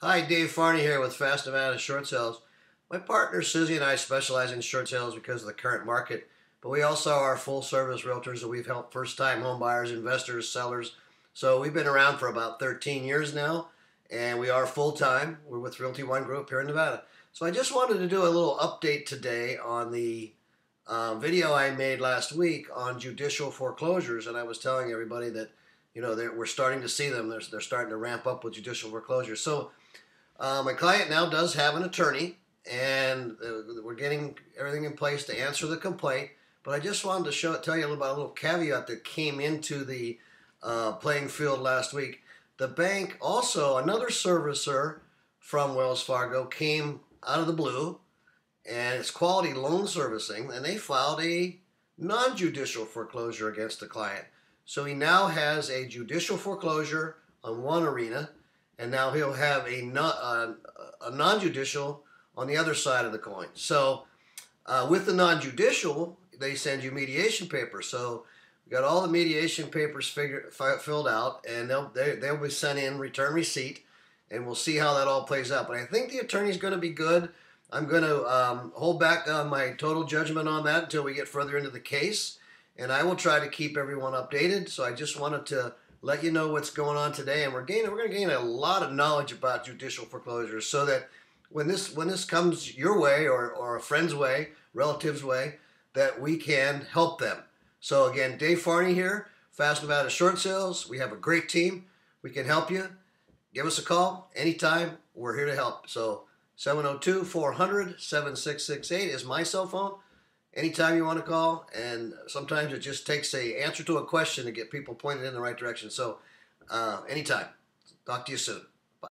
Hi, Dave Fahrny here with Fast Nevada Short Sales. My partner Suzie and I specialize in short sales because of the current market, but we also are full service realtors that we've helped first time home buyers, investors, sellers. So we've been around for about 13 years now, and we are full time. We're with Realty One Group here in Nevada. So I just wanted to do a little update today on the uh, video I made last week on judicial foreclosures, and I was telling everybody that you know we're starting to see them. They're, they're starting to ramp up with judicial foreclosures. So uh, my client now does have an attorney, and uh, we're getting everything in place to answer the complaint. But I just wanted to show tell you about a little caveat that came into the uh, playing field last week. The bank also another servicer from Wells Fargo came out of the blue, and it's Quality Loan Servicing, and they filed a non-judicial foreclosure against the client. So he now has a judicial foreclosure on one arena, and now he'll have a, non, uh, a non-judicial on the other side of the coin. So uh, with the non-judicial, they send you mediation papers. So we got all the mediation papers figured, filled out, and they'll they, they'll be sent in return receipt, and we'll see how that all plays out. But I think the attorney's going to be good. I'm going to um, hold back on my total judgment on that until we get further into the case, and I will try to keep everyone updated. So I just wanted to let you know what's going on today, and we're gaining we're going to gain a lot of knowledge about judicial foreclosures, so that when this when this comes your way or or a friend's way, relative's way, that we can help them. So again, Dave Fahrny here, Fast Nevada Short Sales. We have a great team. We can help you. Give us a call anytime. We're here to help. So 702 400 7668 is my cell phone. Anytime you want to call, and sometimes it just takes a answer to a question to get people pointed in the right direction. So, uh, anytime. Talk to you soon.